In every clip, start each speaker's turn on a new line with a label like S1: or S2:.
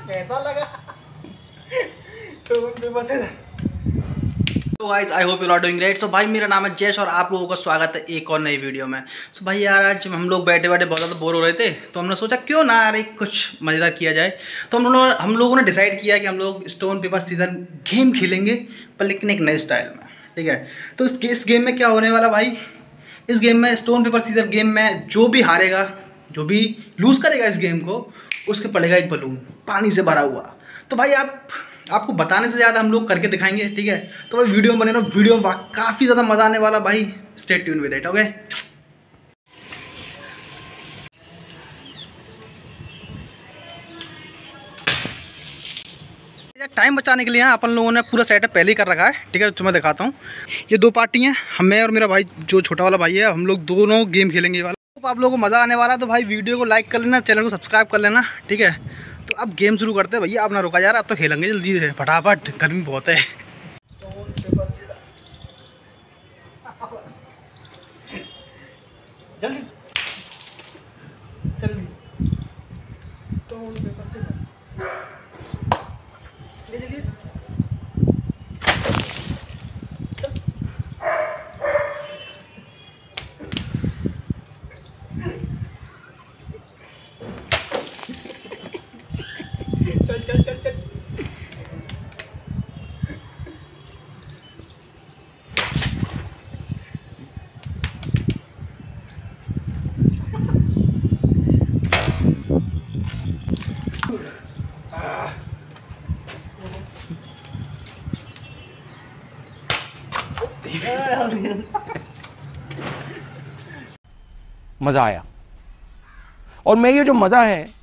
S1: कैसा लगा तो guys I hope you are doing great so भाई मेरा नाम है जयश और आप लोगों का स्वागत है एक और नई वीडियो में। सो so, भाई यार आज हम लोग बैठे बैठे बहुत ज़्यादा बोर हो रहे थे तो हमने सोचा क्यों ना यार एक कुछ मज़ेदार किया जाए। तो हम लोगों हम लोगों ने डिसाइड किया कि हम लोग स्टोन पेपर सीज़न गेम खेलेंगे पर लेकिन एक नए स्टाइल में ठीक है? तो इस, गेम में क्या होने वाला भाई? इस गेम में स्टोन पेपर सीजर गेम में जो भी हारेगा जो भी लूज़ करेगा इस गेम को, उसके पड़ेगा एक बलून पानी से भरा हुआ। तो भाई आप, आपको बताने से ज़्यादा हम लोग करके दिखाएँगे, ठीक है? तो भाई वीडियो में बने ना वीडियो में काफ़ी ज़्यादा मज़ा आने वाला भाई। Stay tuned with it okay time बचाने के लिए यहाँ अपन लोगों ने पूरा सेटअप पहले ही कर रखा है, ठीक है? तुम्हें दिखाता हूँ। ये दो पार्टी हैं हमें और मेरा भाई, जो छोटा वाला भाई है, हम लोग दोनों गेम खेलेंगे वाला। तो आप लोगों को मज़ा आने वाला है तो भाई वीडियो को लाइक कर लेना चैनल को सब्सक्राइब कर लेना, ठीक है? तो अब गेम शुरू करते हैं। भैया, आप ना रुका यार अब तो खेलेंगे जल्दी से, फटाफट, गर्मी बहुत है। जल्दी। जल्दी चल चल चल चल
S2: मज़ा आया। और मैं ये जो मज़ा है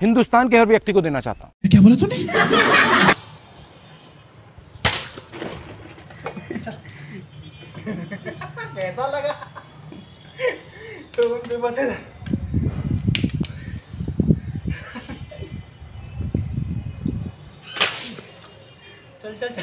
S2: हिंदुस्तान के हर व्यक्ति को देना चाहता हूँ।
S3: क्या बोला तूने?
S1: कैसा लगा? सोन पेपर से चल चल चल।